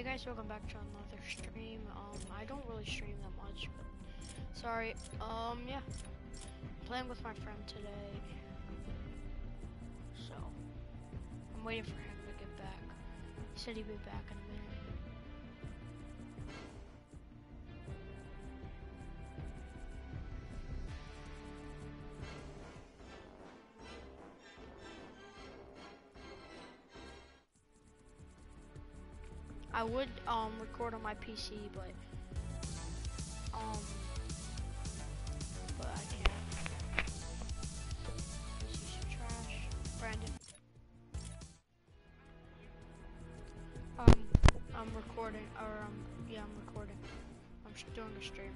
Hey guys, welcome back to another stream. Um, I don't really stream that much, but sorry. Um, yeah, I'm playing with my friend today, so I'm waiting for him to get back. He said he'd be back in a minute. I would um record on my PC, but um, but I can't. This is trash, Brandon. Um, I'm recording, or um, yeah, I'm recording. I'm doing a stream.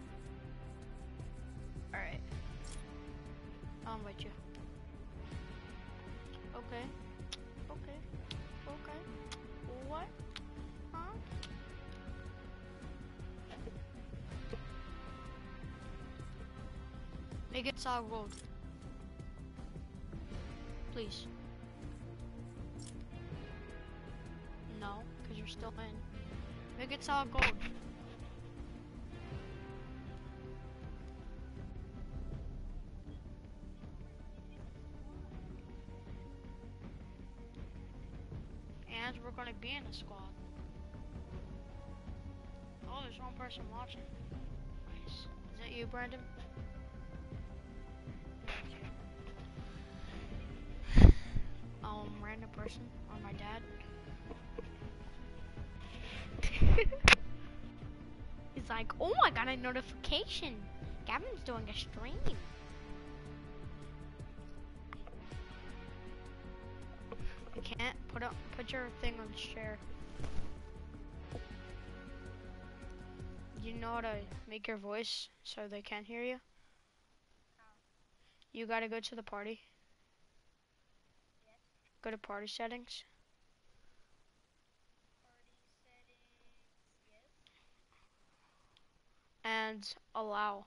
Make it solid gold. Please. No, because you're still in. Make it solid gold. And we're gonna be in a squad. Oh, there's one person watching. Nice. Is that you, Brandon? Person or my dad? He's like, oh, I got a notification. Gavin's doing a stream. You can't put up, put your thing on share. You know how to make your voice so they can't hear you? You gotta go to the party. Go to party settings. And allow.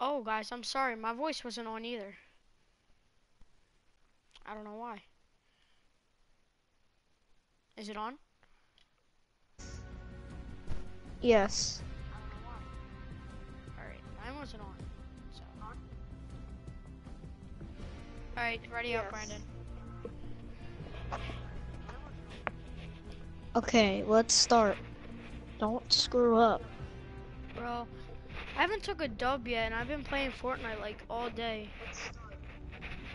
Oh, guys, I'm sorry. My voice wasn't on either. I don't know why. Is it on? Yes. Alright, mine wasn't on. Alright, ready up, Brandon. Okay, let's start. Don't screw up. Bro, I haven't took a dub yet, and I've been playing Fortnite like all day. Let's start.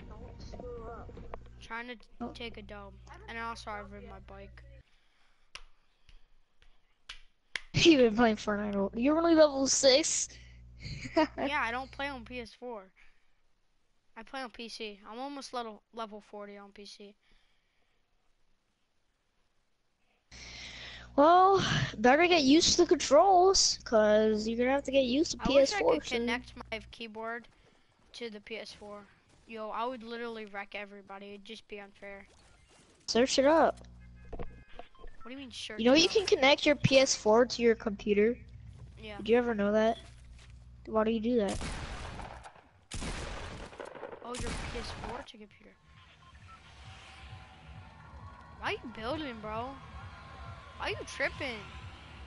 Don't screw up. Trying to Oh. take a dub. And I also I rode my bike. You've been playing Fortnite. You're only level six. yeah, I don't play on PS4. I play on PC. I'm almost level level 40 on PC. Well, better get used to the controls, cause you're gonna have to get used to I wish I PS4 could soon. connect my keyboard to the PS4. Yo, I would literally wreck everybody. It'd just be unfair. Search it up. What do you mean, sure? You know you can connect your PS4 to your computer. Yeah. Did you ever know that? Why do you do that? Your PS4 to computer. Why you building, bro? Why you tripping?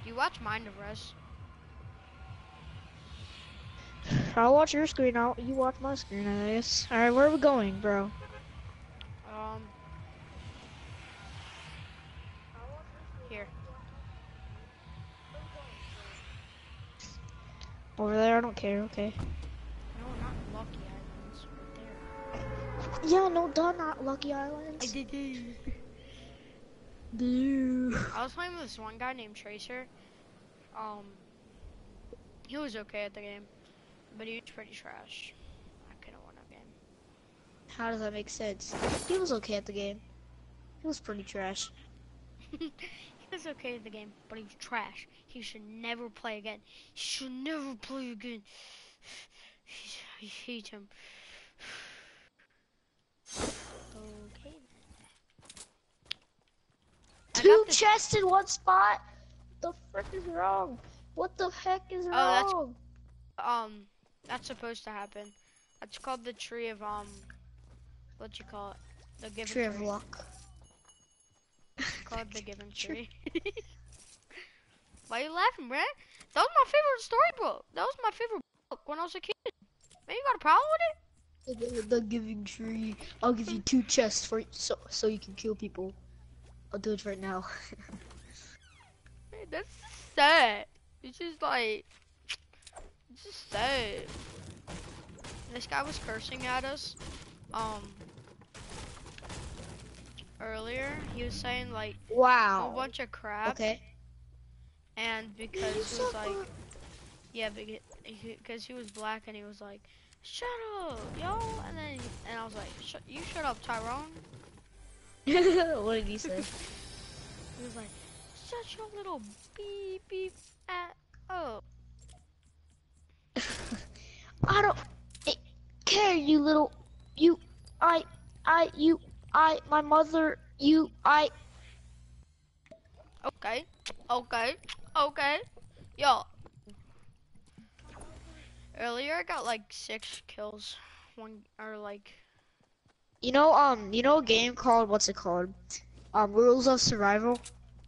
You watch Mind of Us? I'll watch your screen. I'll you watch my screen. I guess. All right, where are we going, bro? Um. Here. Over there. I don't care. Okay. Yeah, no, duh, not Lucky Islands. Boo. I was playing with this one guy named Tracer. Um. He was okay at the game, but he was pretty trash. I couldn't win a game. How does that make sense? He was okay at the game. He was pretty trash. he was okay at the game, but he was trash. He should never play again. He should never play again. I hate him. Okay then. I Two chests in one spot. What the frick is wrong? What the heck is Oh, that's- Um, that's supposed to happen. That's called the tree of um, what you call it? The given Tree tree. of luck. called The Giving Tree. Why are you laughing, Brent? That was my favorite storybook. That was my favorite book when I was a kid. Man, you got a problem with it? The, the giving tree. I'll give you two chests for so so you can kill people. I'll do it right now. Man, that's sad. It's just like, it's just sad. This guy was cursing at us. Um, earlier he was saying like wow, a bunch of crap, Okay. and because he was like, yeah, because he was black and he was like, shut up, yo, and then and I was like, you shut up, Tyrone. what did he say? He was like, shut your little beep beep at up. I don't care, you little, you, I, I, you, I, my mother, you, I. Okay, okay, okay. Yo. Earlier I got like six kills. One or like You know, um, you know a game called what's it called? Um, Rules of Survival.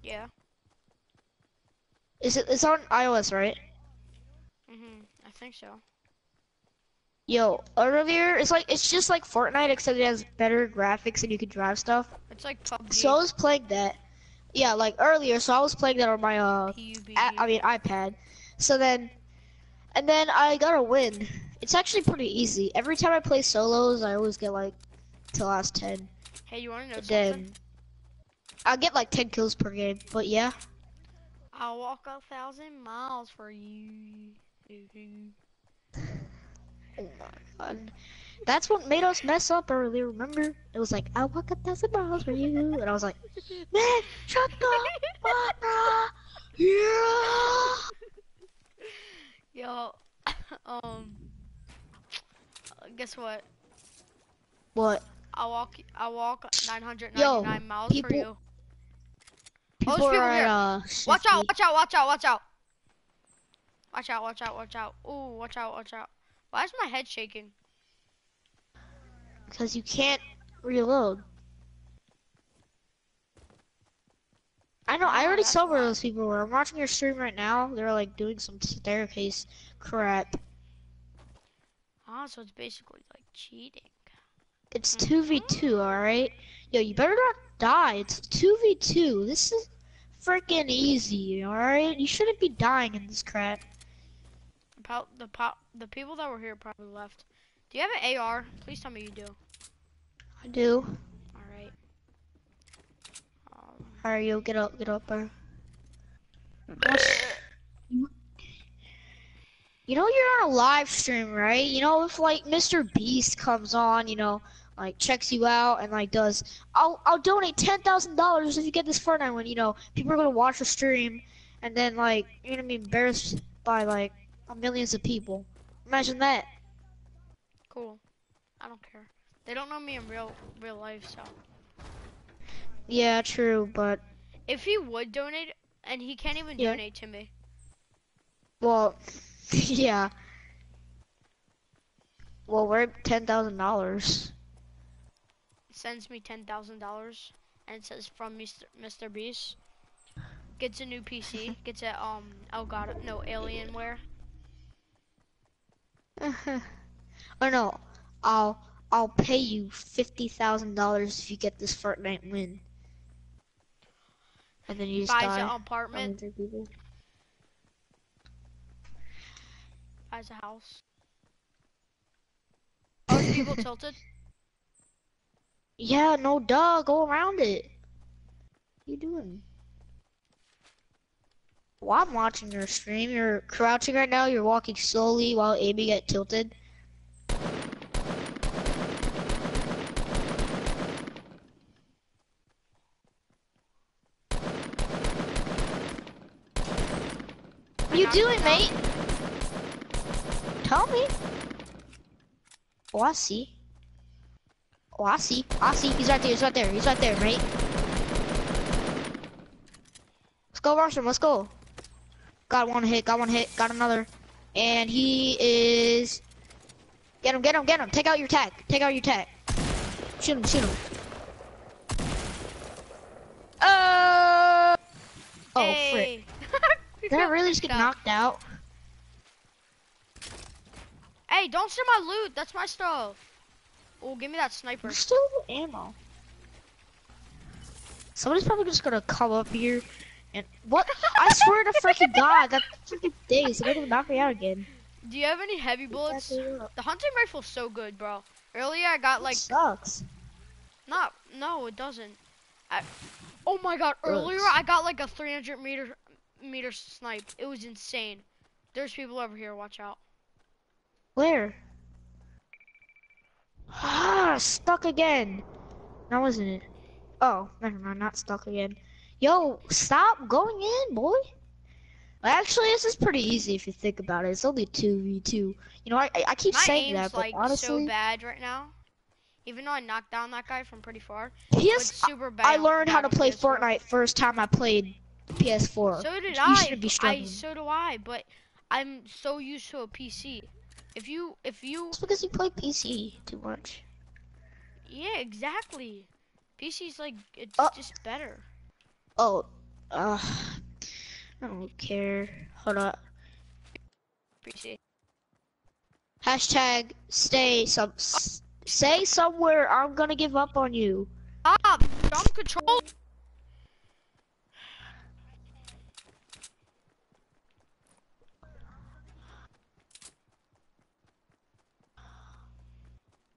yeah. Is it? It's on iOS, right? Mhm. I think so. Yo, earlier it's like it's just like Fortnite except it has better graphics and you can drive stuff. It's like PUBG. So I was playing that. Yeah, like earlier. So I was playing that on my uh, I mean iPad. So then, and then I got a win. It's actually pretty easy. Every time I play solos, I always get like to last ten. hey, you wanna know And something? I get like ten kills per game. But yeah, I'll walk a thousand miles for you. oh my god, that's what made us mess up earlier. Remember? It was like I'll walk a thousand miles for you, and I was like, man, shut the fuck up. Yeah. Yo, um, guess what? What? I walk. I walk 999 Yo, miles for you. People, there's people are here. uh, Watch out! Watch out! Watch out! Watch out! Watch out! Watch out! Watch out! Ooh! Watch out! Watch out! Why is my head shaking? Because you can't reload. I know, I Ah, already saw where those people were. I'm watching your stream right now. They're like doing some staircase crap. Ah, so it's basically like cheating. It's Mm-hmm. 2v2, alright? Yo, you better not die. It's 2v2. This is freaking easy, alright? You shouldn't be dying in this crap. The pal- the pal- the people that were here probably left. Do you have an AR? Please tell me you do. I do. All right. Um, Alright, yo, get up, get up, bro. You know you're on a live stream, right? You know if like Mr. Beast comes on, you know, like checks you out and like does, I'll I'll donate ten thousand dollars if you get this Fortnite win. You know, people are gonna watch the stream, and then like you're gonna be embarrassed by like millions of people. Imagine that. cool. I don't care. They don't know me in real real life, so Yeah, true, but if he would donate, and he can't even Yeah. donate to me. well, yeah. Well, we're ten thousand dollars. Sends me ten thousand dollars and it says from Mr. Mr. Beast. Gets a new PC. Gets a um Elgato no Alienware. oh no, I'll I'll pay you fifty thousand dollars if you get this Fortnite win. And then you just Buys die. an apartment. Buys a house. Are people tilted? Yeah, no duh, go around it. What you doing? Well, I'm watching your stream. You're crouching right now. You're walking slowly while aiming at tilted. What are you doing, mate? Tell me. Oh, I see. Oh, I see. I see. He's right there. He's right there. He's right there, mate. Let's go rush him. Let's go. Got one hit. Got one hit. Got another. And he is. Get him. Get him. Get him. Take out your tag. Take out your tag. Shoot him. Shoot him. Oh! Oh, Hey. Did I really just get knocked out? Hey, don't steal my loot. That's my stuff. Oh, give me that sniper. There's still ammo. Somebody's probably just gonna come up here and what? I swear to freaking God, that freaking days they're gonna knock me out again. Do you have any heavy bullets? The hunting rifle's so good, bro. Earlier I got like sucks. not no, it doesn't. I, oh my god, earlier. I got like a 300 meter meter snipe. It was insane. There's people over here. Watch out. Where? Ah, stuck again. That wasn't it. Oh, never mind, not stuck again. Yo, stop going in, boy. Actually, this is pretty easy if you think about it. It's only two v two. You know, I I, keep My saying aim's that, but like honestly, so bad right now. Even though I knocked down that guy from pretty far, PS, super bad. I learned how to play PS4. Fortnite first time I played PS4. So did You I. shouldn't be I struggling. so do I, but I'm so used to a PC. If you if you It's because you play PC too much. yeah, exactly. PC's like it's Uh. just better. Oh, uh, I don't care. Hold up. PC. Hashtag stay some say somewhere I'm gonna give up on you. Ah, jump control.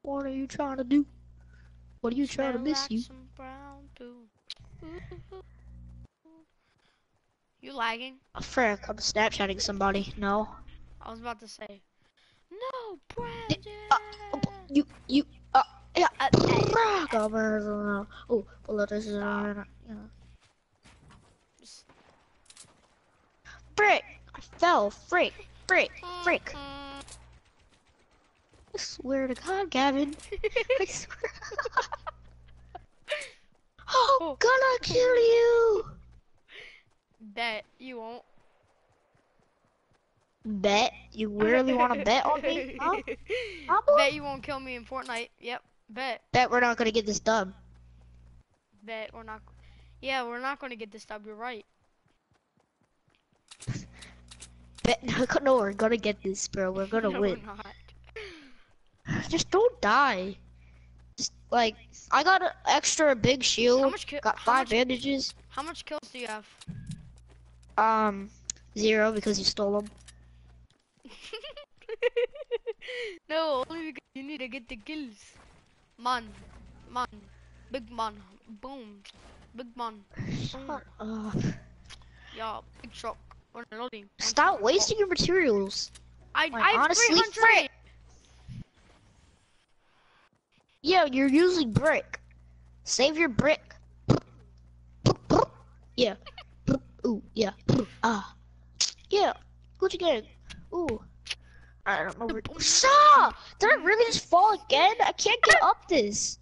What are you trying to do? What are you trying to miss like you? You lagging? Oh, frick, I'm Snapchatting somebody. No. I was about to say. No, Brandon. uh, You, you, uh, yeah. Uh, Oh, well, that is, uh, yeah. Frick! I fell. Frick! Frick! Frick! I swear to God, Gavin. I swear. Oh, oh, gonna kill you. Bet you won't. Bet you really want to bet on me? Huh? Huh. Bet you won't kill me in Fortnite. Yep. Bet. Bet we're not gonna get this dub. Bet we're not. Yeah, we're not going to get this dub. You're right. Bet no, we're gonna get this, bro. We're gonna no, win. We're. Just don't die. Just like I got an extra big How shield. much? Ki- Got how five much, bandages. how much kills do you have? Um, zero because you stole them. no, only because you need to get the kills. Man, man, big man, boom, big man, Shut up. yeah, big truck. Stop wasting your materials. I, Like, I honestly, 300. frick. Yeah, you're using brick. Save your brick. Yeah. Ooh, yeah. Ah. Yeah. Good again. Ooh. I don't know where. Stop! Did I really just fall again? I can't get up this.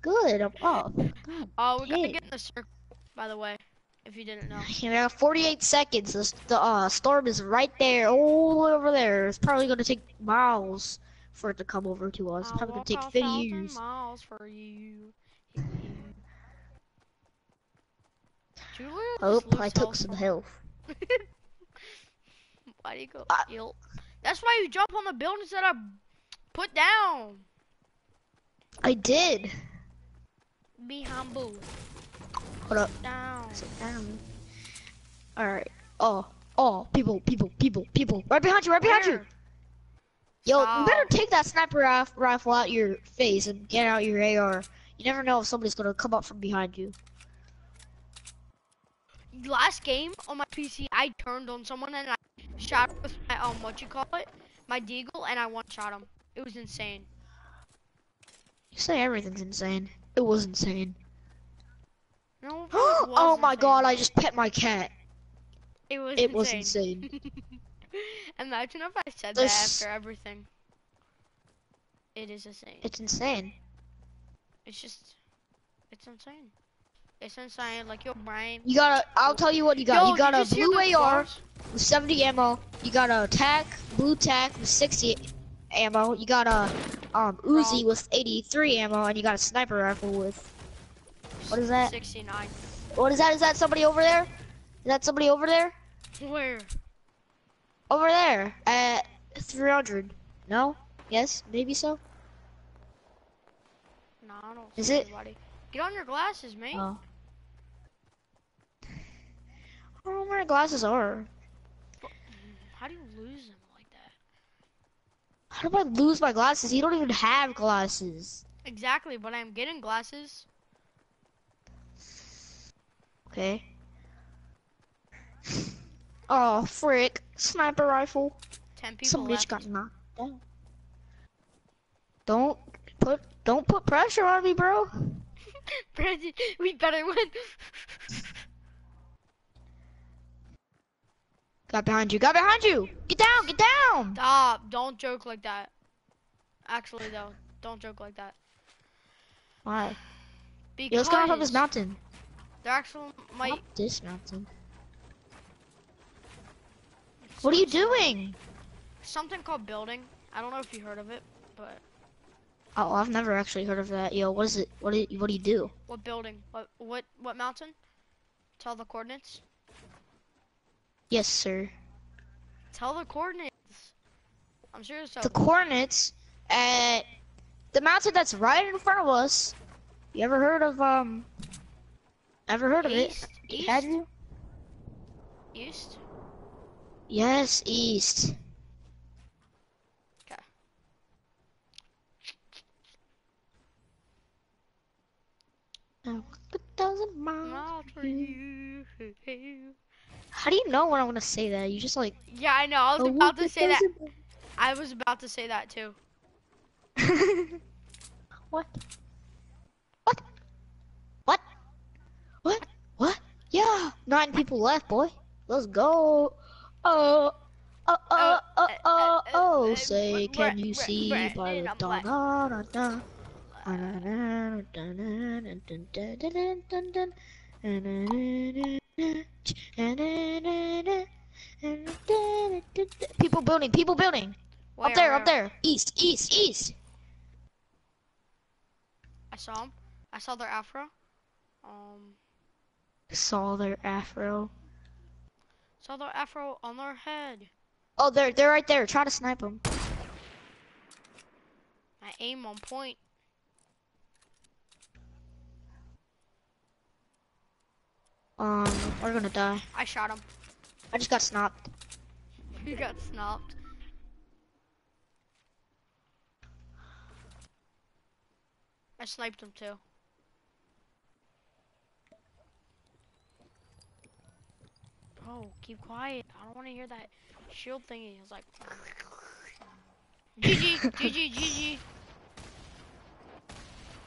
Good, I'm up. God. Oh, we gotta get in the circle, by the way, if you didn't know. You know, 48 seconds. The, the uh, storm is right there, all over there. It's probably gonna take miles for it to come over to us. It's I'll probably gonna take a 50 thousand years. miles for you. Julia Oh, I took some health. Why do you go? Ah. I- Yo. That's why you jump on the buildings that I put down. I did. Be humble. Hold up. Down. Sit down. Alright. Oh. Oh, people, people, people, people. Right behind you, right behind you. Yo, you better take that sniper rif- rifle out your face and get out your AR. You never know if somebody's gonna come up from behind you. Last game on my PC, I turned on someone and I shot with my um what you call it, my deagle, and I one shot him. It was insane. You say everything's insane. It was insane. No. it oh was my insane. god, I just pet my cat. It was. It was insane. Imagine if I said This- that after everything. It is insane. It's insane. It's just, it's insane. It's insane. Like your brain. You gotta, I'll tell you what you got. Yo, you got a blue AR bars? with 70 ammo. You got a tac, blue tac with 60 ammo. You got a um Uzi Bro. with 83 ammo, and you got a sniper rifle with. What is that? 69. What is that? Is that somebody over there? Is that somebody over there? Where? Over there at 300. No? Yes? Maybe so? No, I don't Is it- anybody. Get on your glasses, mate. Oh. I don't know where my glasses are. How do you lose them like that? How do I lose my glasses? You don't even have glasses. Exactly, but I'm getting glasses. Okay. Oh, frick. Sniper rifle. Ten people Somebody left. just got knocked down. Don't put don't put pressure on me, bro. Brandon, we better win. Got behind you. Got behind you. Get down. Get down. Stop! Don't joke like that. Actually, though, don't joke like that. Why? Because Yo, let's go up this mountain. There actually might. Up this mountain. What are you doing? Something called building. I don't know if you heard of it, but Oh, I've never actually heard of that. Yo, what is it? What do you, what do you do? what building? What what what mountain? Tell the coordinates. Yes, sir. Tell the coordinates. I'm sure it's The coordinates at the mountain that's right in front of us. You ever heard of um? Ever heard of it? East? Have you? east. Yes, east. Okay. A thousand miles. For you. How do you know when I'm gonna say that? You just like. Yeah, I know. I was "I about to say that. I was about to say that too. what? What? What? What? What? Yeah, nine people left, boy. Let's go. Oh, oh, oh, oh, oh, oh, say, can you see by the dawn? People building, people building. Where, up there, where? up there. East, east, east. I saw him. I saw their afro. Um. Saw their afro saw their afro on their head. Oh, they're they're right there. Try to snipe them. I aim on point. Um, we're gonna die. I shot him. I just got snapped. He got snopped. I sniped him too. Bro, keep quiet. I don't want to hear that shield thingy. It's like. GG, GG, GG.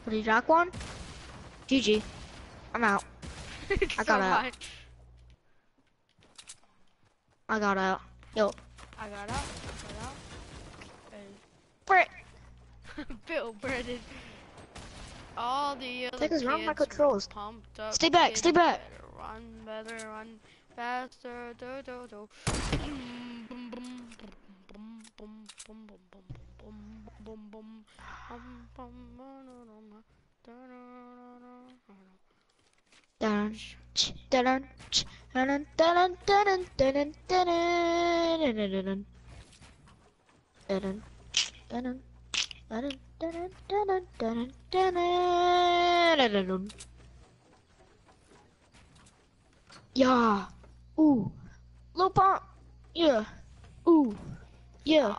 Did you knock one? GG. I'm out. I got out. out. I got out. Yo, I got out. I got out. And Brick. Bill Brennan. All the other Take us around my controls. pumped up. Stay back, stay back. Better run, better run faster. Do, do, do. Boom, Ooh. Low pump. Yeah. Ooh. Yeah.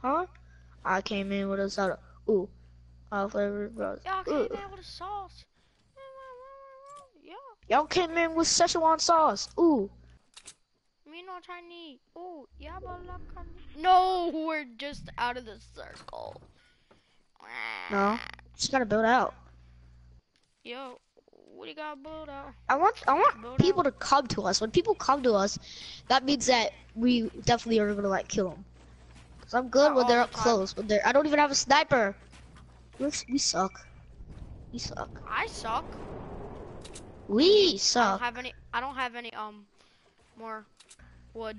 Huh? I came in with a soda. Ooh. All flavored bros. Y'all came Ooh. in with a sauce. Y'all came in with Szechuan sauce. Ooh. Me no Chinese. Ooh. Yeah, but Chinese. No, we're just out of the circle. No. Just gotta build out. Yo what do you got out? I want I want Build people to come to us. When people come to us, that means that we definitely are gonna like kill them. Cause I'm good Not when they're the up close. When they're I don't even have a sniper. We we suck. We suck. I suck. We suck. I don't have any. I don't have any um more wood.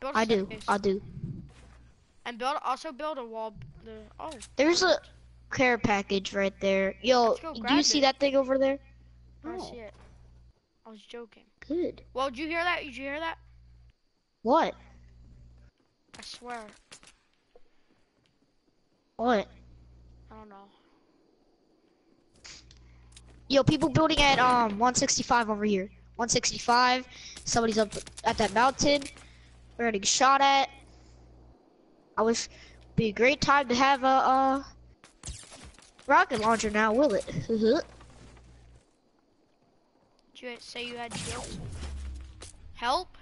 Build a I do. I do. And build also build a wall. The oh There's a care package right there. Yo, do you grab see that thing over there? I Oh. see it. I was joking. Good. Well, did you hear that? Did you hear that? What? I swear. What? I don't know. Yo, people building at um 165 over here. 165. Somebody's up at that mountain. We're getting shot at. I wish be a great time to have a uh rocket launcher now, will it? Uh-huh. Did you say you had shields? Help?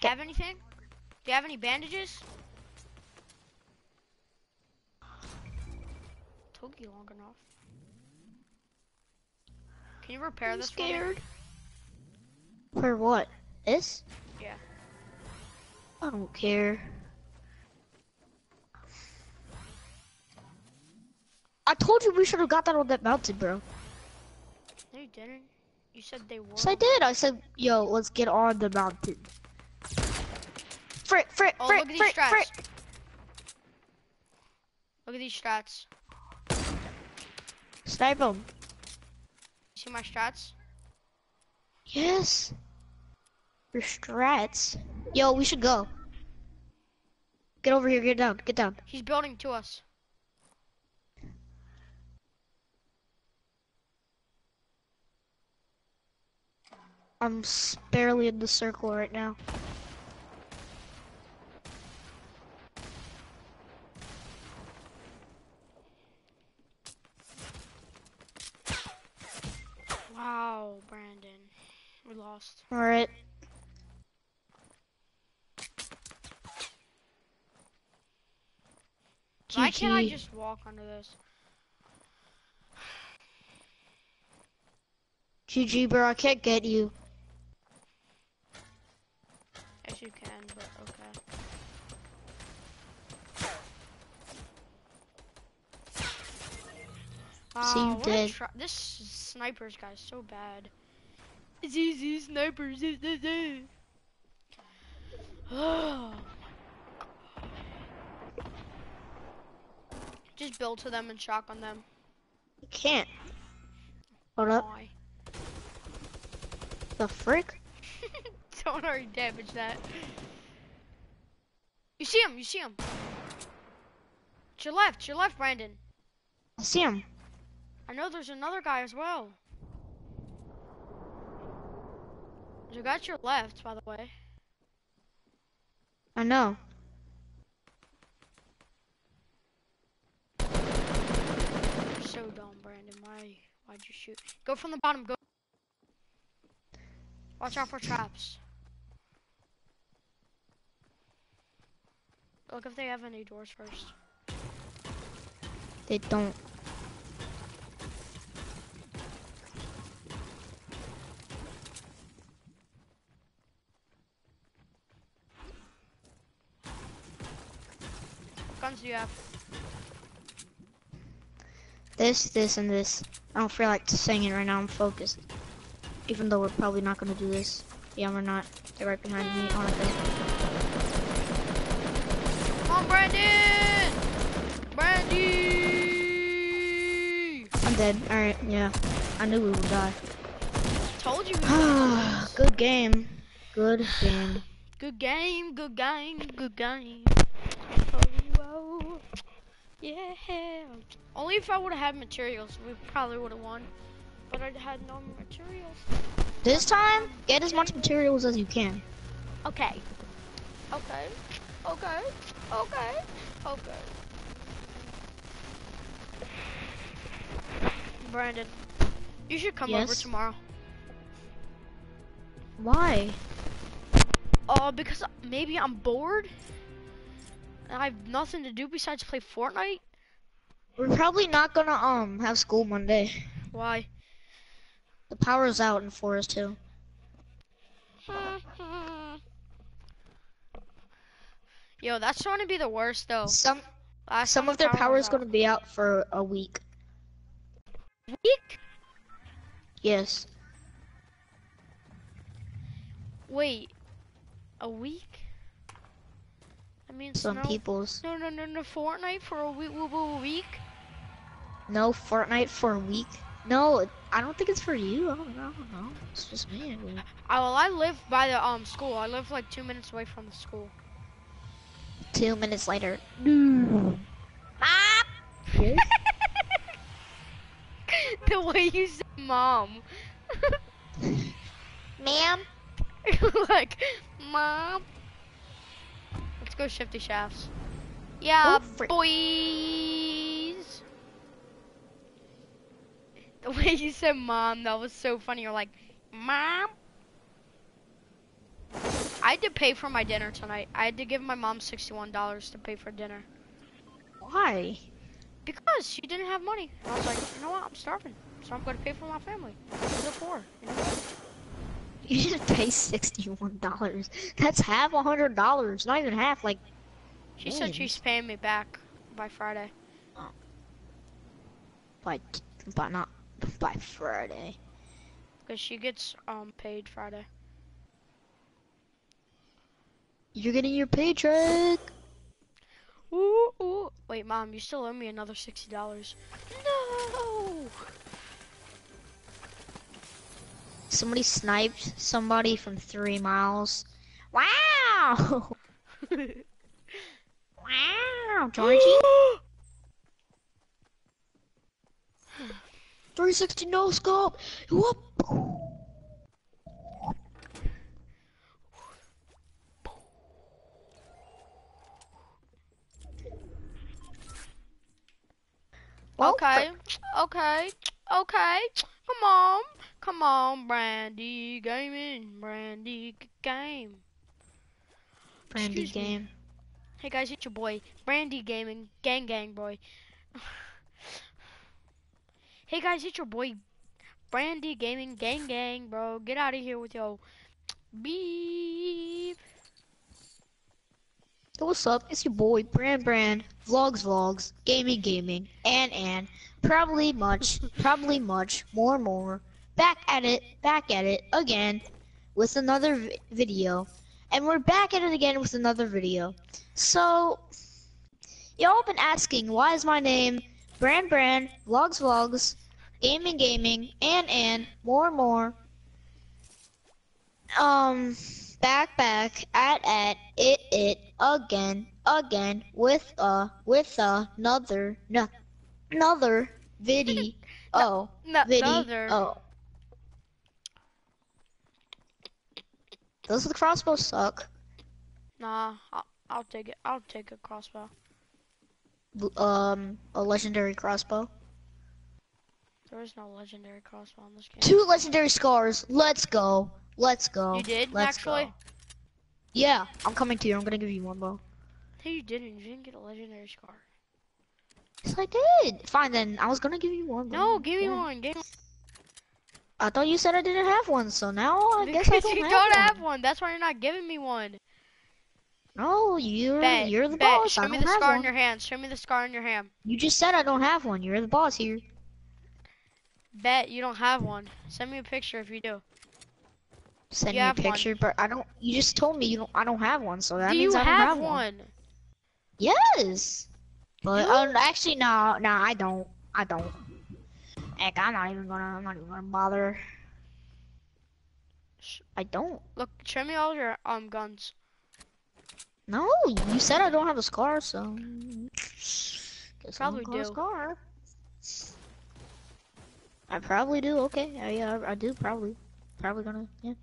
Get- Have anything? Do you have any bandages? Took you long enough. Can you repair I'm this for scared. For what? This? Yeah. I don't care. I told you we should have got that on that mountain, bro. No, you didn't. You said they were. Yes, I did. I said, yo, let's get on the mountain. Frick, frick, Oh, frick, look at these frick, strats. frick. Look at these strats. Snipe them. See my strats? Yes. Your strats. Yo, we should go. Get over here, get down, get down. He's building to us. I'm barely in the circle right now. Wow, Brandon. We lost. Alright. Why can't I just walk under this? GG, bro, I can't get you. Yes, you can, but okay. See you ah, dead. this sniper's guy's so bad. It's easy snipers. is- is- is. Oh. Just build to them and shock on them. I can't. Hold up. The frick? Don't already damage that. You see him, you see him. To your left, to your left, Brandon. I see him. I know there's another guy as well. You got your left, by the way. I know. You're so dumb, Brandon. Why, why'd you shoot? Go from the bottom, go. Watch out for traps. Look if they have any doors first. They don't. What guns do you have? This, this, and this. I don't feel like saying it right now. I'm focused. Even though we're probably not gonna do this. Yeah, we're not. They're right behind me. Honestly. Come on, Brandon! Brandy! I'm dead. Alright, yeah. I knew we would die. Told you. Good game. Good game. Good game, good game, good game. Oh, whoa. Yeah. Only if I would have had materials, we probably would have won. But I had no materials. This time, get as much materials as you can. Okay. Okay. Okay. Okay. Okay. Brandon, you should come over tomorrow. Why? Uh, because maybe I'm bored. And I have nothing to do besides play Fortnite. We're probably not gonna um have school Monday. Why? The power's out in Forest Hill. Yo, that's going to be the worst though. Some Last some of their power is gonna be out for a week. week. Yes. Wait, a week? I mean, Some no, people's no, no, no, no, Fortnite for a week, a week. no Fortnite for a week. No, I don't think it's for you. I don't, I don't know. It's just me. I. Oh, well, I live by the um school. I live like two minutes away from the school. Two minutes later. No. Mom. The way you said mom. Ma'am. like, mom. Let's go shifty shafts. Yeah, Oh, boys. The way you said mom, that was so funny. You're like, mom. I had to pay for my dinner tonight. I had to give my mom $61 to pay for dinner. Why? Because she didn't have money. I was like, you know what? I'm starving. So I'm going to pay for my family. They're poor. You know? You didn't pay sixty-one dollars. That's half a hundred dollars. Not even half. Like She said she's paying me back by Friday. by, by not by Friday. Because she gets um paid Friday. You're getting your paycheck. Ooh, ooh. Wait, mom, you still owe me another sixty dollars. No. Somebody sniped somebody from three miles. Wow! wow, Georgie. 360 no scope. Whoop. Well, okay, okay, okay. Come on, come on, Brandy Gaming, Brandy Game. Brandy excuse me. game. Hey guys, it's your boy, Brandy Gaming, gang gang boy. hey guys, it's your boy, Brandy Gaming, gang gang, bro. Get out of here with your beep. Yo, what's up? It's your boy, Brand Brand, Vlogs Vlogs, Gaming Gaming, and and probably much, probably much, more and more. Back at it, back at it again with another vi- video. And we're back at it again with another video. So, y'all been asking, why is my name Brand Brand, Vlogs Vlogs, Gaming Gaming, and and more more. Um, back back at at it it again again with a with another no, another video oh No, the video other. oh does the crossbow suck Nah, I'll, I'll take it. I'll take a crossbow. Um a legendary crossbow There is no legendary crossbow in this game. two legendary scars let's go let's go You did, let's actually? go. yeah I'm coming to you I'm gonna give you one bro Hey, you didn't. You didn't get a legendary scar. yes I did fine then I was gonna give you one. No, give me Yeah. one. Give me I thought you said I didn't have one, so now I guess I don't you have don't one. have one. That's why you're not giving me one. No, you're Bet, you're the bet. boss. Show I me the scar on your hand. Show me the scar on your hand. You just said I don't have one. You're the boss here. Bet you don't have one. Send me a picture if you do. Send You me a have one. picture, but I don't. You just told me you don't. I don't have one, so that do means I don't have, have one? Yes, but uh, actually, no, no, I don't. I don't. Heck, I'm not even gonna. I'm not even gonna bother. I don't. Look, show me all your um guns. No, you said I don't have a scar, so. Guess Probably a scar. I probably do. Okay, I, I do probably. Probably gonna. Yeah.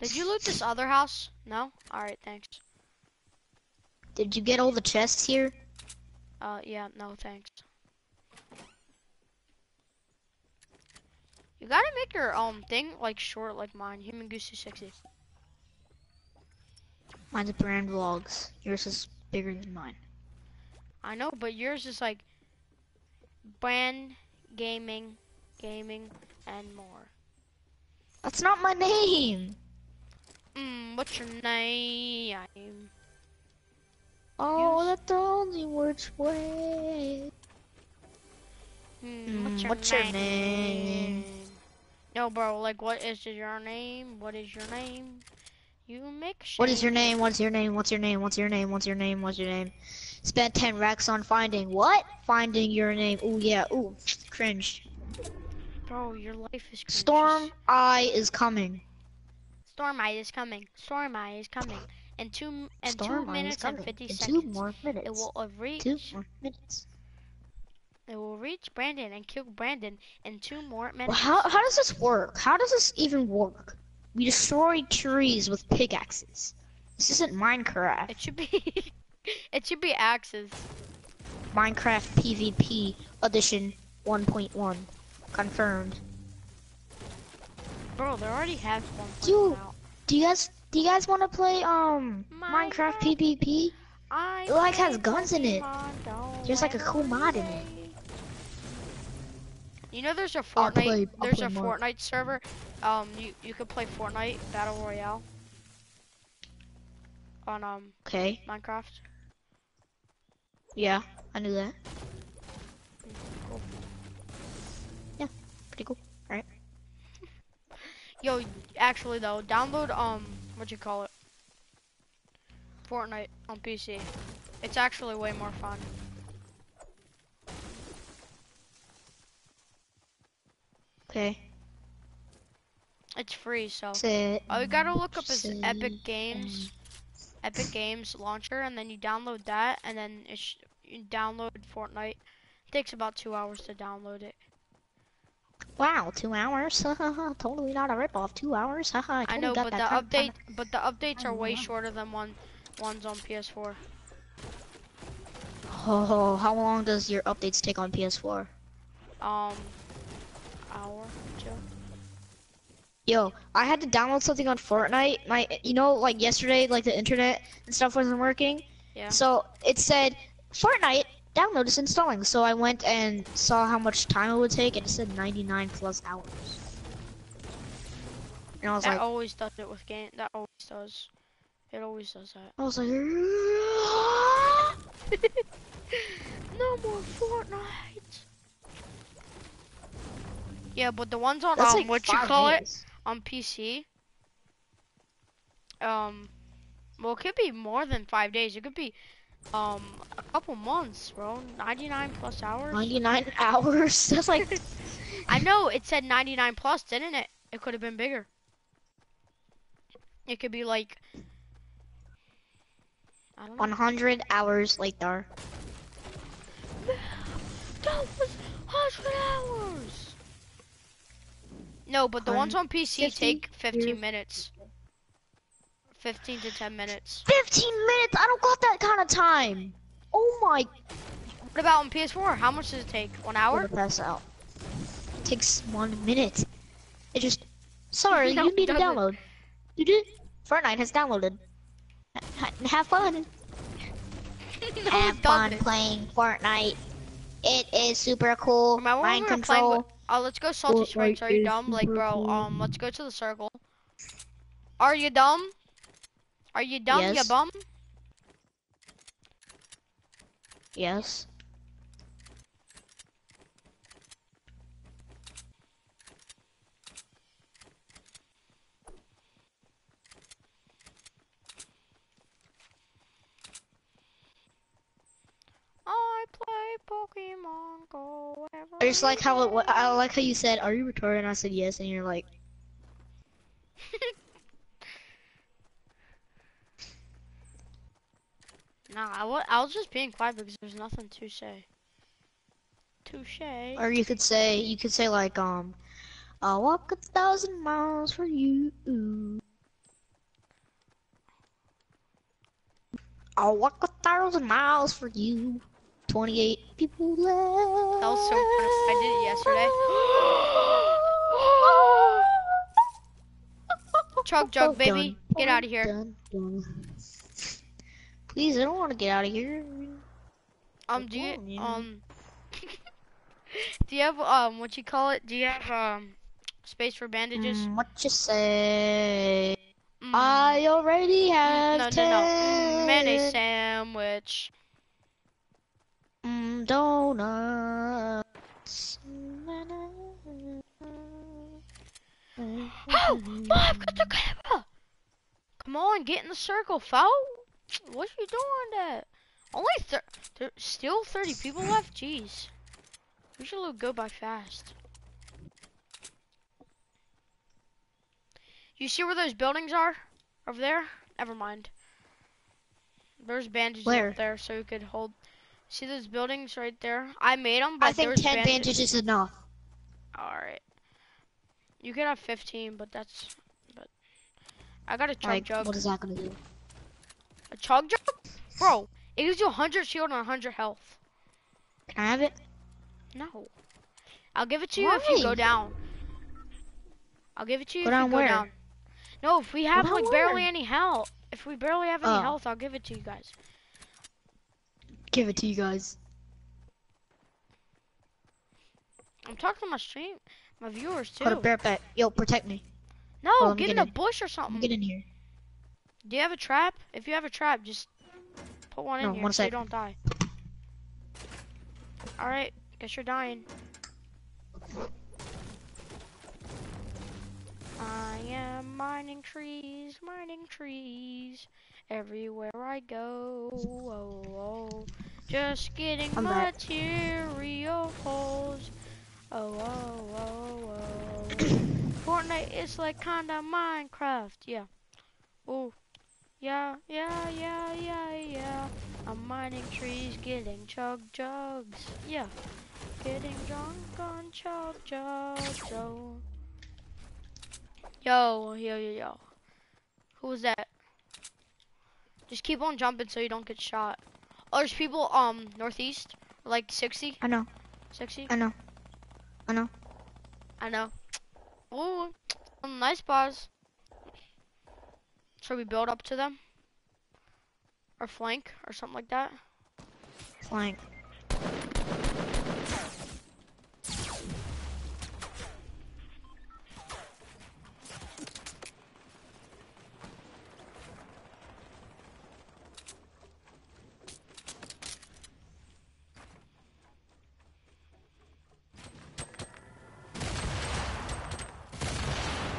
Did you loot this other house? No. All right, thanks. Did you get all the chests here? Uh, yeah, no, thanks. You gotta make your um thing like short like mine. Human Goose 260. Mine's brand vlogs. Yours is bigger than mine. I know, but yours is like brand gaming, gaming, and more. That's not my name. Mm, what's your name? Oh, Yes. that's the only which way. Hmm, what's Mm, your what's your name? name? No, bro. Like, what is your name? What is your name? You make. What is your name? What's your name? What's your name? What's your name? What's your name? What's your name? Spent 10 racks on finding what? Finding your name. Ooh, yeah. Ooh, cringe. Bro, your life is cringe. Storm Eye is coming. Storm Eye is coming. Storm Eye is coming. In two in two minutes and fifty In seconds. two more minutes. It will reached. Two more minutes. It will reach Brandon and kill Brandon in two more Well, minutes. how how does this work? How does this even work? We destroy trees with pickaxes. This isn't Minecraft. It should be. it should be axes. Minecraft PvP edition 1.1 confirmed. Bro, they already have one Dude. out. Do you guys do you guys want to play um Minecraft Minecraft. PvP? I It, like, has guns in it. There's, like, a cool mod in it. You know, there's a Fortnite. play- there's a more. Fortnite server. Um, you you could play Fortnite Battle Royale on um Okay. Minecraft. Yeah, I knew that. Cool. Pretty cool. Yo, actually though, download um what you call it, Fortnite on PC. It's actually way more fun. Okay. It's free, so Sit. all you gotta look up is Sit Epic Games, Epic Games launcher, and then you download that, and then it's you download Fortnite. It takes about two hours to download it. Wow, two hours. totally not a ripoff. Two hours. Haha. I, I know, but the time- update, but the updates are way wow. shorter than one ones on PS4. Oh, how long does your updates take on PS4? Um, hour, two. Yo, I had to download something on Fortnite. My, you know, like yesterday, like the internet and stuff wasn't working. Yeah. So it said Fortnite download is installing. So I went and saw how much time it would take, and it said 99 plus hours. And I was That like, always does it with game. That always does. It always does that. I was like, no more Fortnite. Yeah, but the ones on that's um, like what you call it on PC. Um, well, it could be more than five days. It could be um a couple months, bro. 99 plus hours. 99 hours. That's like I know it said 99 plus, didn't it? It could have been bigger. It could be like I don't know. 100 hours later. That was 100 hours. No, but the ones on PC 50 take 15 years. minutes. 15 to 10 minutes. 15 minutes. I don't got that kind of time. Oh my. What about on PS4? How much does it take? One hour? pass out. It takes one minute. It just. Sorry, No, you need to download. You did. Fortnite has downloaded. Have fun. no, Have fun doesn't. playing Fortnite. It is super cool. Remember Mind we control. with- Oh, let's go Salty Fortnite Springs. Are you dumb? Like, bro, um, let's go to the circle. Are you dumb? Are you dumb, you bum? Yes. I play Pokemon Go. I just like how it. I like how you said, "Are you retarded?" And I said yes, and you're like, Nah, I wa- I was just being quiet because there's nothing to say. Touche. or you could say, you could say like, um, I'll walk a thousand miles for you. I'll walk a thousand miles for you. Twenty-eight people left. That was so funny. I did it yesterday. Chug jug, baby. Get out of here. Done, done. Please, I don't want to get out of here. Um, do you Come on, um, do you have um, what you call it? Do you have um, space for bandages? Mm, what you say? Mm, I already have no, no, ten. no. Mm, mayonnaise sandwich. Mm, donuts. Oh, I've got the camera. Come on, get in the circle, foul. What are you doing that? Only thir still 30 people left? Jeez. We should go by fast. You see where those buildings are? Over there? Never mind. There's bandages where? up there so you could hold... See those buildings right there? I made them, I think 10 bandages. bandages is enough. Alright. You could have 15, but that's... But I gotta charge jug. What is that gonna do? A chug jug, bro. It gives you 100 shield and 100 health. Can I have it? No. I'll give it to you if you go down. I'll give it to you Go if you go where? down. No, if we have down like barely where? any health. If we barely have any Oh. health, I'll give it to you guys. Give it to you guys. I'm talking to my stream, my viewers too. Put a bear pet. Yo, protect me. no, get in get a bush or something. get in here. Do you have a trap? If you have a trap, just put one in No, here one so you don't die. Alright, guess you're dying. I am mining trees, mining trees, everywhere I go. Oh, oh. Just getting I'm back. materials. Oh, oh, oh, oh. Fortnite is like kinda Minecraft, yeah. Oh, yeah, yeah, yeah, yeah, yeah. I'm mining trees, getting chug jugs. Yeah, getting drunk on chug jugs. Oh. Yo, yo, yo, yo. Who was that? Just keep on jumping so you don't get shot. Oh, there's people um northeast, like 60, I know. 60. I know. I know. I know. Ooh, nice pause. Should we build up to them? Or flank, or something like that? Flank.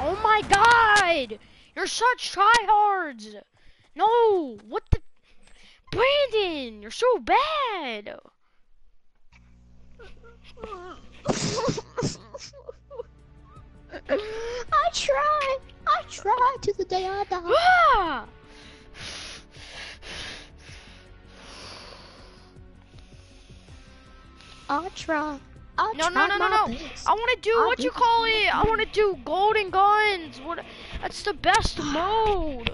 Oh my god! You're such tryhards! No! What the? Brandon! You're so bad! I try. I try to the day I die. Ah! I try. I No, try no, no, no, no, no. I want to do I what you call it. I want to do golden guns. What? That's the best mode.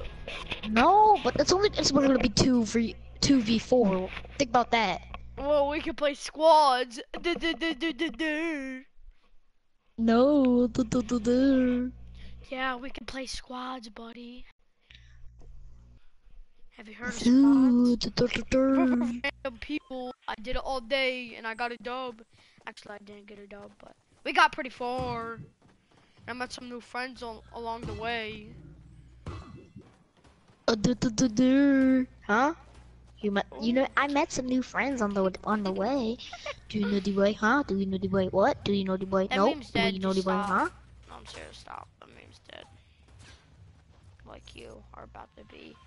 No, but that's only it's only gonna be two v two v four. Think about that. Well, we can play squads. Du- du- du-. No. Yeah, we can play squads, buddy. Have you heard of squads? Random people. I did it all day and I got a dub. Actually, I didn't get a dub, but we got pretty far. I met some new friends on, along the way. Uh, duh, duh, duh, duh. Huh? You met, you know, I met some new friends on the on the way. Do you know the way? Huh? Do you know the way? What? Do you know the way? That No. meme's Do you know the just way? Huh? No, I'm serious. Stop. The meme's dead. Like you are about to be.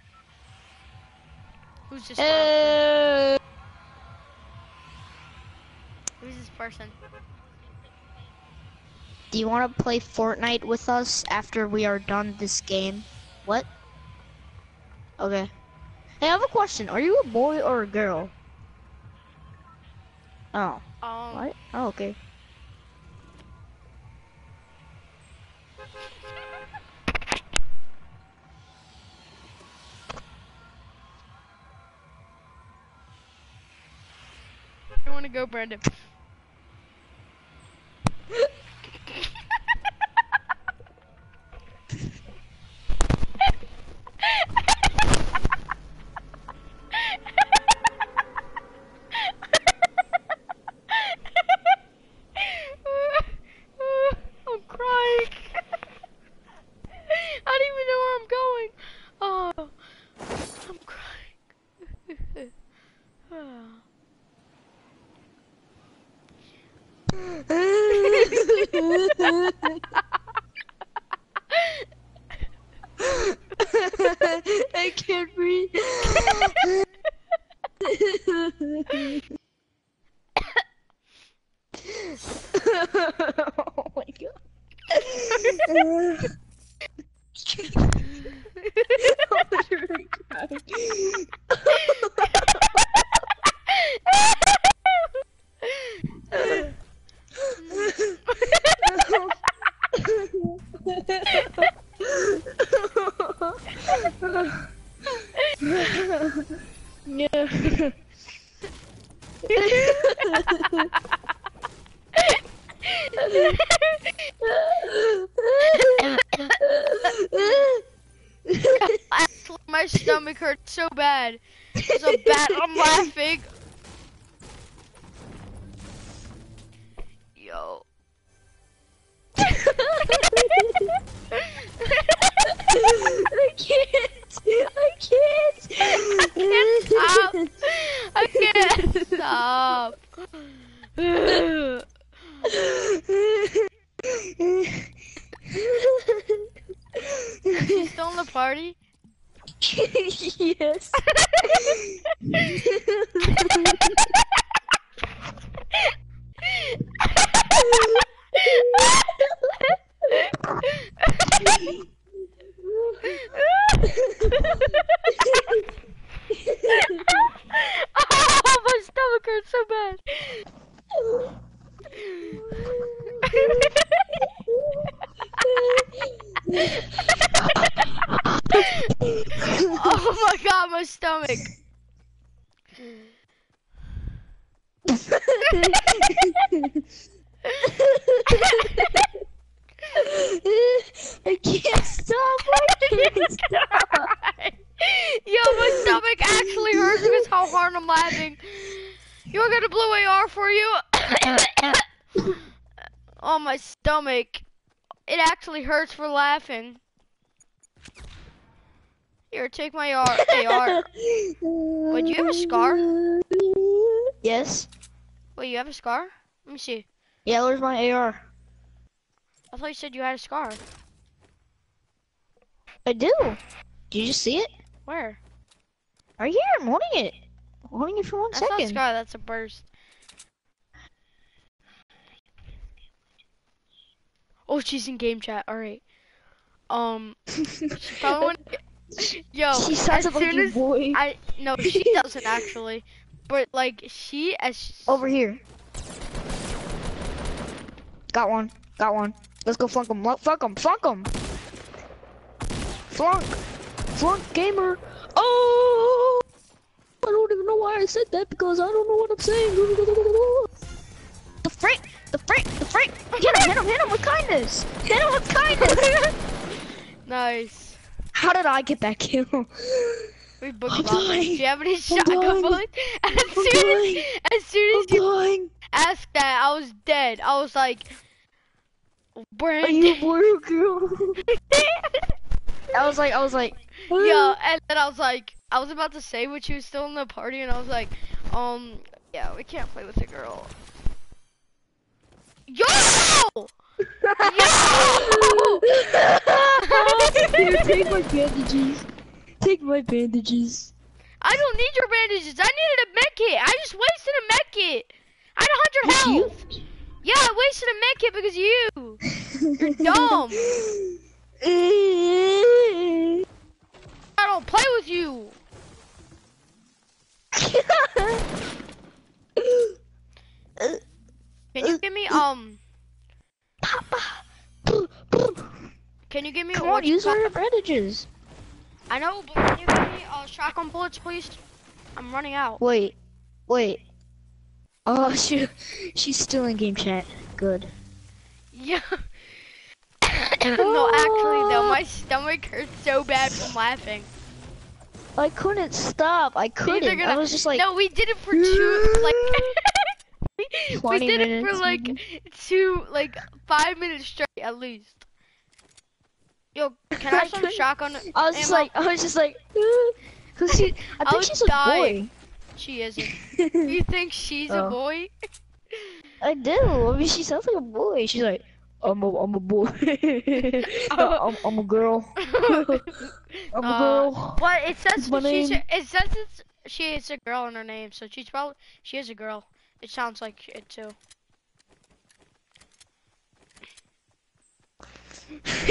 Who's this? person? Uh, Who's this person? Do you want to play Fortnite with us after we are done this game? What? Okay. Hey, I have a question. Are you a boy or a girl? Oh. Um, What? Oh, okay. I want to go, Brandon. Laughing. Here, take my AR. AR. Wait, do you have a scar? Yes. Wait, you have a scar? Let me see. Yeah, where's my AR? I thought you said you had a scar. I do. Did you see it? Where? Right here, I'm holding it. I'm holding it for one That's not a scar, that's a burst. Oh, she's in game chat. Alright. Um, she probably wouldn't- Yo, she as sounds like soon as boy. I no, she doesn't actually, but like she as Over here. Got one. Got one. Let's go flunk him. Flunk him. Flunk him. Flunk. Flunk gamer. Oh! I don't even know why I said that because I don't know what I'm saying. The frick! The frick! The frick! Hit him! Hit him! Hit him with kindness! Hit him with kindness! Nice. How did I get that kill? We booked I'm. Do you have any shotgun bullets? As I'm soon as, dying. as soon I'm as you dying. asked that, I was dead. I was like, Are you a boy or a girl? I was like, I was like, Yo, and then I was like, I was about to say what you was still in the party, and I was like, um, yeah, we can't play with a girl. Yo! Yo! Here, take my bandages. Take my bandages. I don't need your bandages. I needed a med kit. I just wasted a med kit. I had 100 You? health. Yeah, I wasted a med kit because of you. You're dumb. I don't play with you. Can you give me um? Papa! Can you give me Come a on, use our bandages. I know, but can you give me uh, shotgun bullets, please? I'm running out. Wait, wait. Oh, she, she's still in game chat. Good. Yeah. no, actually, though, my stomach hurts so bad from laughing. I couldn't stop. I couldn't. gonna- I was just like, no, we did it for two, like. we- we 20 did it for like two, like five minutes straight at least. Yo, can I I have some shotgun? I was just like, I was just like, cause she, I I think was she's a boy. She isn't. You think she's a Oh. boy? I do. I mean, she sounds like a boy. She's like, I'm a, I'm a boy. No, I'm, I'm a girl. I'm a Uh, girl. What it says? She's a, it says it's, she is a girl in her name, so she's probably she is a girl. It sounds like it too.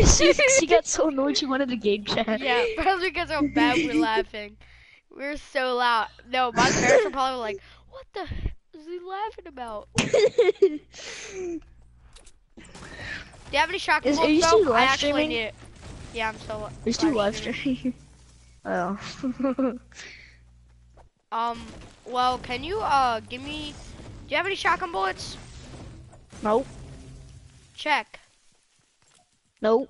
she, she got so annoyed she wanted a game chat. Yeah, probably because how bad we're laughing. We're so loud. No, my parents are probably like, "What the is he laughing about?" Do you have any Is- are you still live streaming? it. Yeah, I'm still. There's two live streaming. stream. Oh. Um. Well, can you uh give me? Do you have any shotgun bullets? nope. Check. Nope.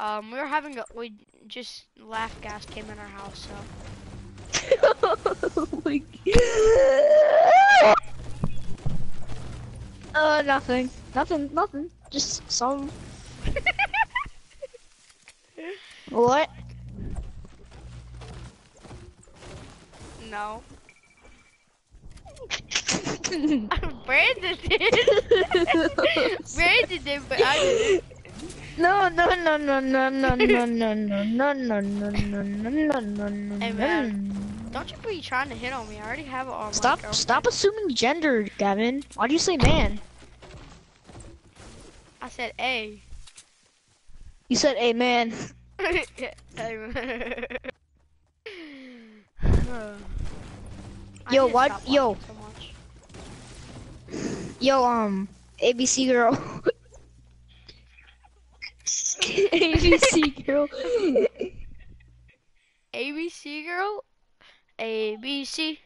Um, we were having a we just laugh gas came in our house, so. oh my god. Uh, nothing. Nothing, nothing. Just some. What? No. Brandon did. Brandon did, but I. No, no, no, no, no, no, no, no, no, no, no, no, no, no, no, no, Hey, no. man. Don't you be trying to hit on me. I already have it on my Stop, girlfriend. stop assuming gender, Gavin. Why'd you say man? I said A. You said a man. Yo, why- yo. So. Yo, um, ABC girl. ABC girl. ABC girl. ABC.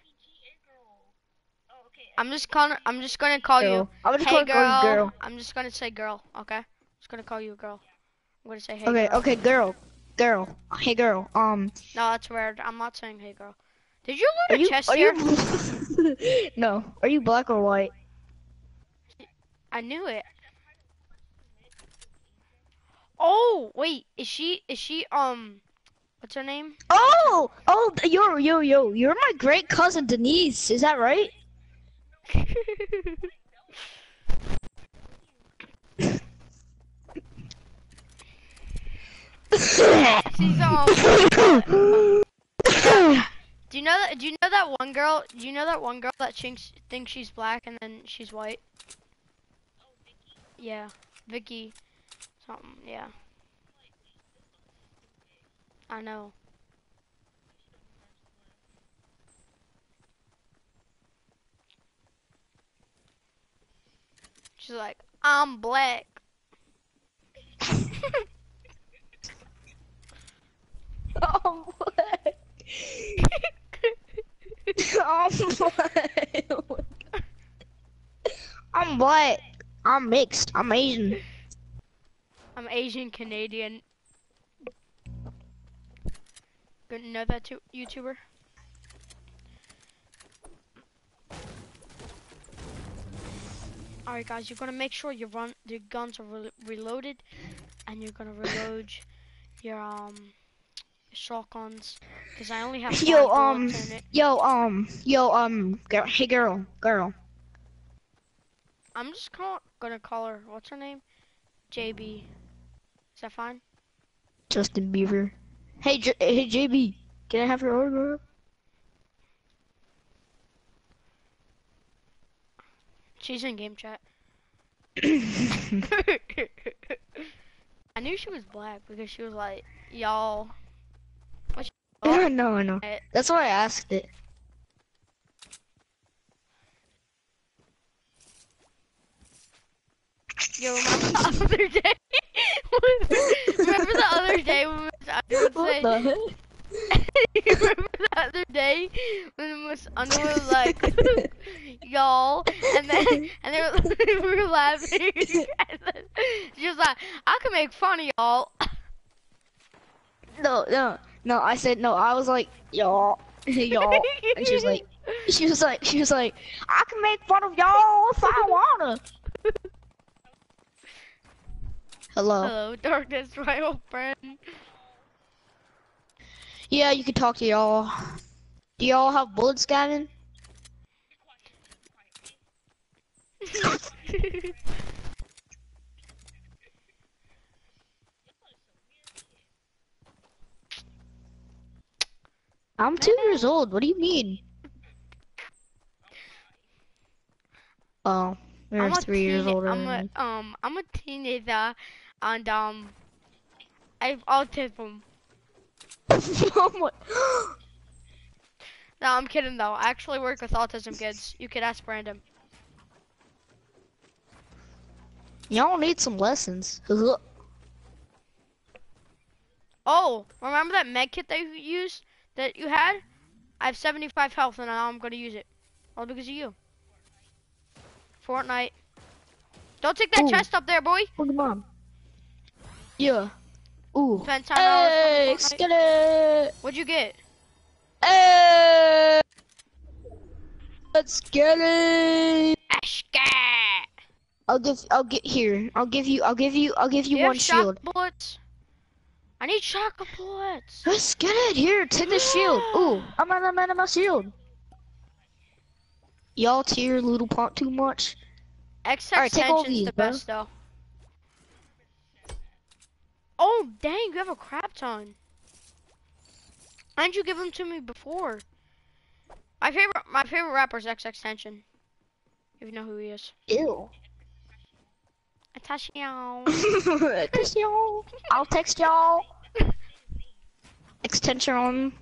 I'm just calling. I'm just gonna call you. I'm just Hey gonna call you girl. I'm just gonna say girl. Okay. I'm just gonna call you girl. I'm gonna say hey. Okay, girl. okay, girl. Girl. Hey, girl. Um, No, that's weird. I'm not saying hey girl. Did you are loot a you, chest are here? you, no, are you black or white? I knew it. Oh wait, is she? Is she? Um, what's her name? Oh, oh, yo, yo, yo, you're my great cousin Denise, is that right? She's um. Do you know that? Do you know that one girl? Do you know that one girl that thinks thinks she's black and then she's white? Oh, vicky? Yeah, Vicky, something. Yeah. I know. She's like, I'm black. I'm oh, black. I'm black. I'm black. I'm mixed. I'm Asian. I'm Asian Canadian. Good know that too, YouTuber. Alright guys, you're gonna make sure your run your guns are re reloaded and you're gonna reload your um shotguns because I only have Yo, um, yo, um, yo, um, girl, hey, girl, girl. I'm just call, gonna call her. What's her name? JB. Is that fine? Justin Bieber. Hey, J- hey, JB, can I have your autograph? She's in game chat. I knew she was black because she was like, y'all. What's I know, I know. Eh. That's why I asked it. Yo, remember the other day? remember the other day when Miss Underwood What said, the heck? remember the other day when Miss Underwood was like, y'all, and then and then we were laughing, and then she was like, I can make fun of y'all. No, no, no. I said no. I was like, y'all, y'all, and she was like, she was like, she was like, I can make fun of y'all if I wanna. Hello. Hello, darkness, my old friend. Yeah, you can talk to y'all. Do y'all have bullets, Gavin? I'm two years old. What do you mean? Oh, You're I'm three years older I'm than me. a um I'm a teenager and um I have autism. oh my. No, I'm kidding though. I actually work with autism kids. You could ask Brandon. Y'all need some lessons. Oh, remember that med kit that you used that you had? I have 75 health and now I'm gonna use it. All because of you. Fortnite. Don't take that Ooh. chest up there, boy. Mom. Yeah. Ooh. Spend time Hey, on get it. What'd you get? Hey. Let's get it. I'll give. I'll get here. I'll give you. I'll give you. I'll give you you one shield. bullets? I need bullets. Let's get it here. Take the shield. Ooh, I'm out of, of my shield. Y'all tear little pot too much. Take all these, the bro. best though. Oh dang, you have a crap ton. Why didn't you give them to me before? My favorite, my favorite rapper is X Extension. If you know who he is. Ew. Atashio. text y'all. I'll text y'all. Extension.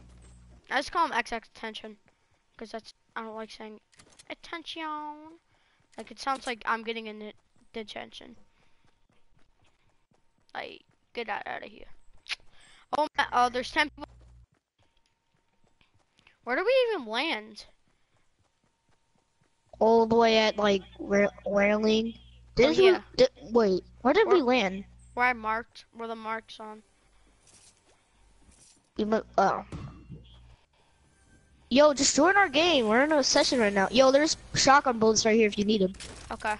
I just call him XX Tension, because that's I don't like saying attention. Like it sounds like I'm getting in detention. Like get out, out of here. Oh, ma- oh, there's ten people. Where do we even land? All the way at like Railing. Did Oh, we? Did, wait. Where did we land? Where I marked, where the marks on. Oh. Yo, just join our game. We're in a session right now. Yo, there's shotgun bullets right here if you need them. Okay.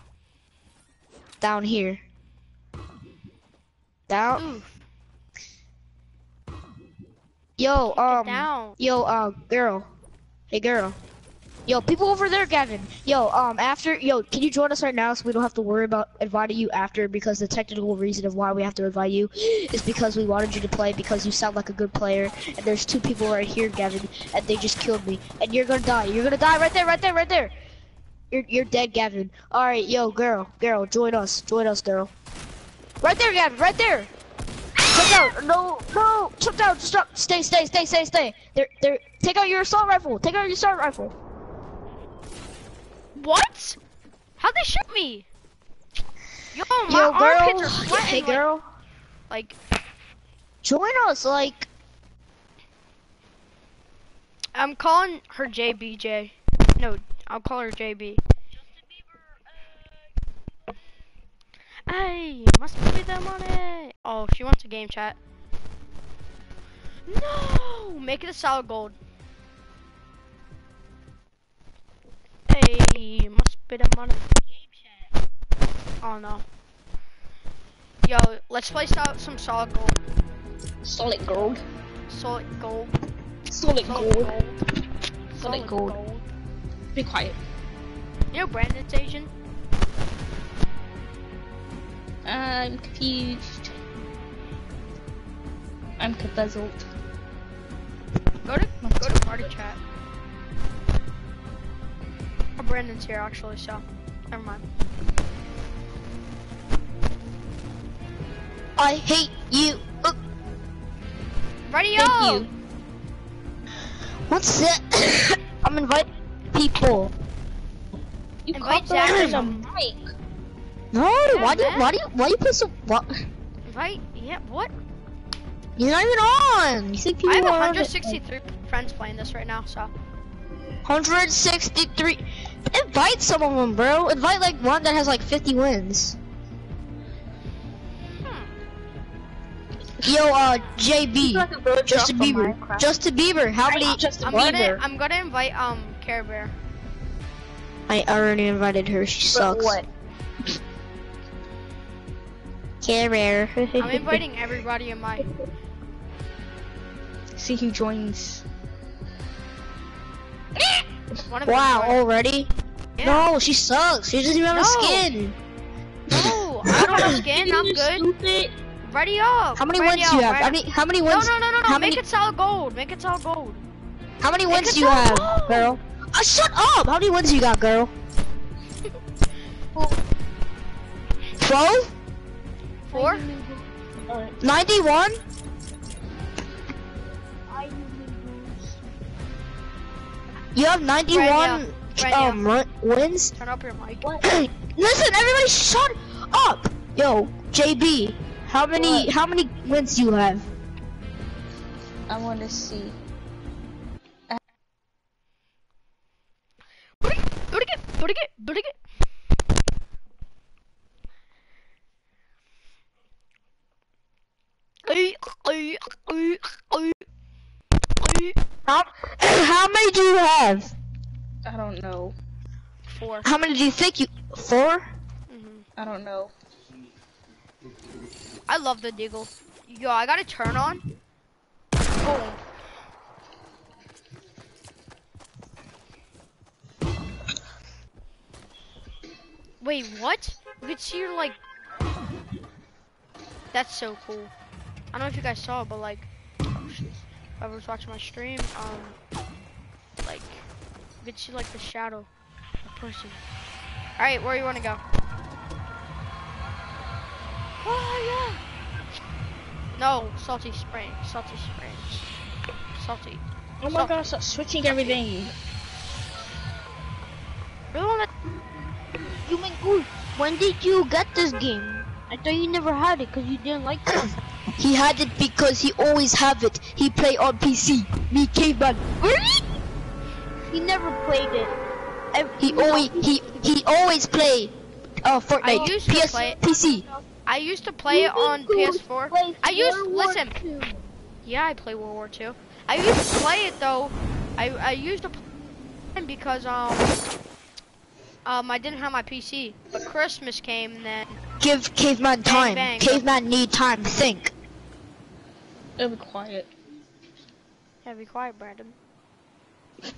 Down here. Down. Yo, um. Yo, uh, girl. Hey, girl. Yo, people over there, Gavin. Yo, um, after, yo, can you join us right now so we don't have to worry about inviting you after? Because the technical reason of why we have to invite you is because we wanted you to play because you sound like a good player. And there's two people right here, Gavin, and they just killed me. And you're gonna die. You're gonna die right there, right there, right there. You're you're dead, Gavin. All right, yo, girl, girl, join us, join us, girl. Right there, Gavin, right there. Jump down. No, no, jump down. Stop. Stay, stay, stay, stay, stay. There, there. Take out your assault rifle. Take out your assault rifle. What? How'd they shoot me? Yo, my Yo, armpits girl. are sweating. Hey, like- girl. Like, Join us. Like, I'm calling her JBJ. No, I'll call her JB. Hey, must be the money. Oh, she wants a game chat. No, make it a solid gold. Hey, must be the money. Oh no. Yo, let's play so- some solid gold. solid gold. Solid gold. Solid Solid gold. Solid gold. Be quiet. You know Brandon's Asian? I'm confused. I'm confuzzled. Go to go to party chat. Oh, Brandon's here actually, so never mind. I hate you. Uh, Ready thank up! you. What's that? I'm inviting people. You Invite caught Zach that a mic. No, why do you, Matt. why do you, why do you put some, what? Invite? Yeah. What? You're not even on. You think people I have are 163 friends playing this right now, so 163. Invite some of them, bro. Invite like one that has like 50 wins. Yo, uh, JB, Justin Bieber, Justin Bieber. How many? I'm gonna I'm gonna invite um Care Bear. I already invited her. She sucks. what? Care Bear. I'm inviting everybody in my. See who joins. One of Wow, already? Yeah. No, she sucks. She doesn't even have No. a skin. No, I don't have skin. I'm good. Stupid. Ready up. How many ready wins do you have? How many? How many wins? no, no, no, no. how Make many- it solid gold. Make it solid gold. How many Make wins do you have, low. girl? Uh, shut up! How many wins you got, girl? 12? Four? Alright. You have 91 Right now. um ru- wins? Turn up your mic. What? Listen, everybody shut up! Yo, JB, how many What? how many wins do you have? I want to see. How, how many do you have? I don't know. Four. How many do you think you four? Mhm. I don't know. I love the Deagle. Yo, I got to turn on. Oh. Wait, what? You can see your like. That's so cool. I don't know if you guys saw, it, but like, whoever's watching my stream, um, like, you can see like the shadow, of a person. All right, where you want to go? Oh yeah. No, Salty Spring, Salty Springs. Salty. Oh my gosh, stop switching everything. Really wanna Human Goose, when did you get this game? I thought you never had it because you didn't like it. He had it because he always have it. He play on PC. Me caveman. He never played it. He always he he always play uh Fortnite. used to PS play it. PC. I used to play it on PS4. I used World listen. Yeah, I play World War Two. I used to play it though. I I used to play it because um um I didn't have my PC. But Christmas came and then Give caveman time. bang. Caveman need time to think. It'll be quiet. yeah, be quiet, Brandon.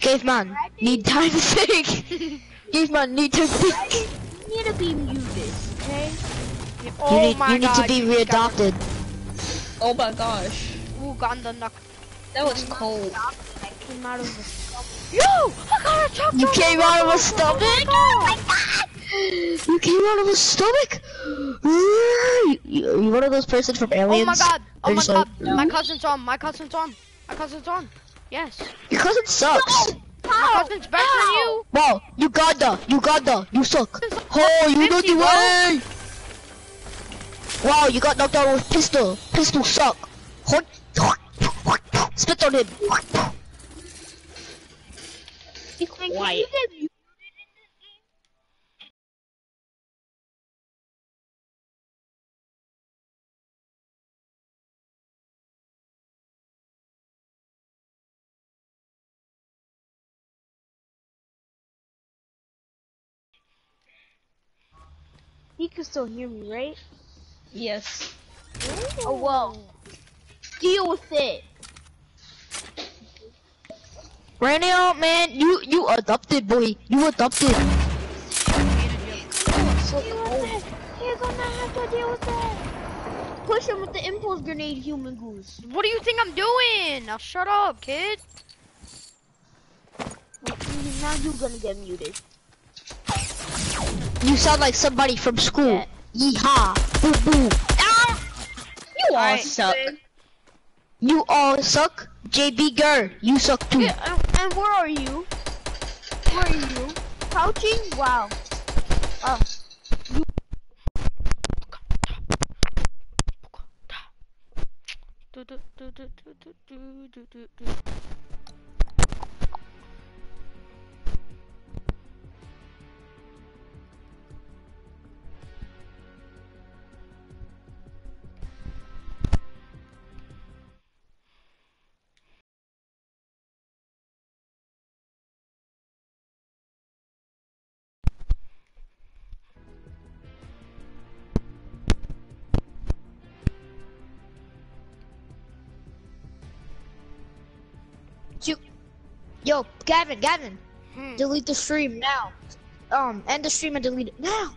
Caveman need time to think. caveman need to think. You need to be muted, okay? Oh you need my you need God, to be you readopted. Oh my gosh. Uganda knuck. That was cold. Came out of the Yo, I got a chocolate. You came out of a stomach? Oh You came out of a stomach? You, you, you one of those persons from Aliens. Oh my god! Oh my god! like, My cousin's on! My cousin's on! My cousin's on! Yes! Your cousin sucks. My cousin's better than you! Wow, Uganda, Uganda, you suck. Oh, you know the way. Wow, you got knocked out with pistol. Pistol suck. Spit on him. Be quiet. Quiet. He can still hear me, right? Yes. Oh well. Deal with it. Right oh, now, man, you you adopted boy. You adopted. Deal. You're gonna have to deal with it. Push him with the impulse grenade, human goose. What do you think I'm doing? Now shut up, kid! Now you're gonna get muted. You sound like somebody from school. Yeehaw. Boo boo. Ah! You all Alright. suck. You all suck. JB Gur, you suck too. Yeah, and, and where are you? Where are you? Crouching? Wow. Oh, Do, do, do, do, do, do, do, do, do, do. Yo, Gavin, Gavin, Hmm. delete the stream now. Um, end the stream and delete it now.